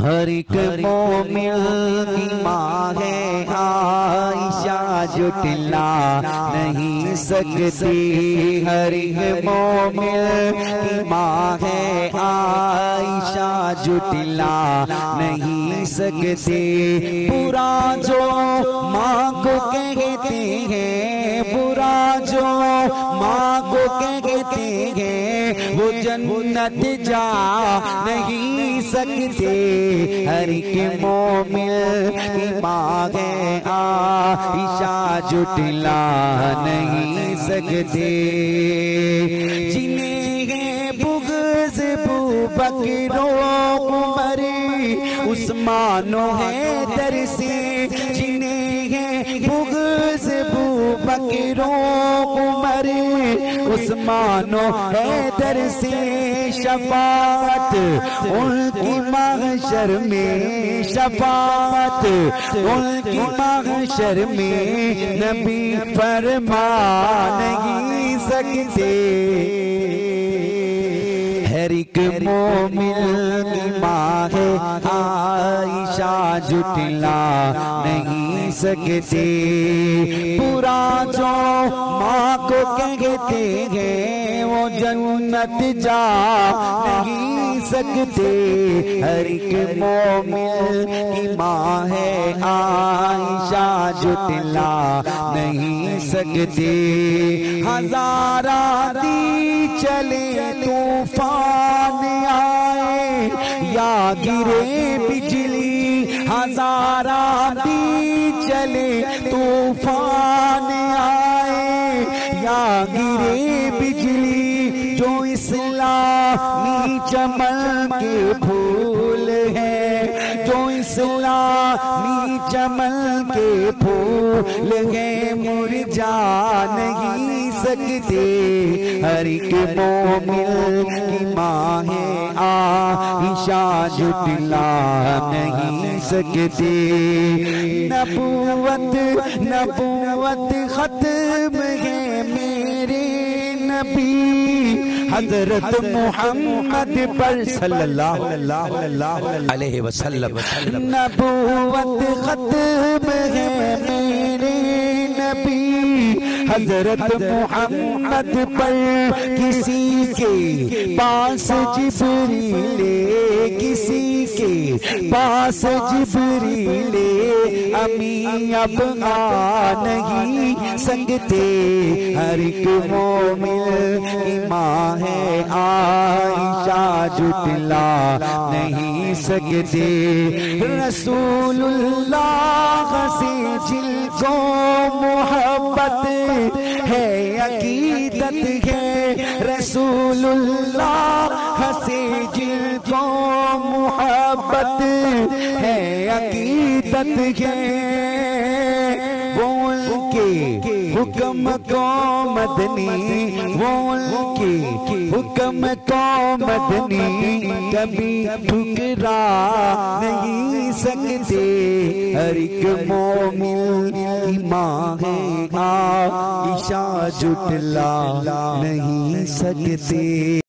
हर एक मोमिन की माँ है। आयशा जुटला नहीं सकती। हर एक मोमिन की माँ है। आयशा जुटला नहीं सकते। पूरा जो माँ को कहते हैं पूरा जो माँ वो जन्नत जा नहीं सकते। हर के मोमिल की माँ है आशा जुटला नहीं सकते। जिन्हें बुगज बकरो उमर उस्मानो है दर से जिन्हें बुगज बकरो उमर उस्मानो है दर से शफात, उनकी महशर में शफात, उनकी महशर में नबी फरमा नहीं सकते। हर एक माँ है, आयशा जुटला नहीं सकते। पूरा जो माँ को कहते हैं, वो जन्नत जा नहीं सकते। हर एक मोमिन की माँ है, आयशा जुटला नहीं सकते। हजारा दी चले, तूफ़ान आए, या गिरे बिजली। हजारा दी चले तूफ़ान आए, या गिरे बिजली जो इस्लामी चमन के फूल है, जो इस्लामी चमन के फूल है, मुरझा नहीं सकते हर एक मोमिन की माँ है आशा जुटला नहीं सकते नबूवत नबूवत खत्म है मेरे नबी हज़रत मोहम्मद पर सल्लल्लाहु अलैहि वसल्लम। नबूवत खत्म है मेरे नबी हज़रत मोहम्मद पर किसी के पास जिबरीले किसी के पास जिबरीले अमी अब आ नहीं सकते हर एक मोमिन की माँ है आयशा जुटला नहीं सकते। रसूलुल्लाह से जिनको मोहब्बत है, अकीदत है। रसूलुल्लाह से जिनको मोहब्बत है, अकीदत है। बोल के हुक्म को मदनी बोल के हुक्म को मदनी, कभी ठुकरा नहीं सकते। हर एक मोमिल माँ है जुटला नहीं सकते।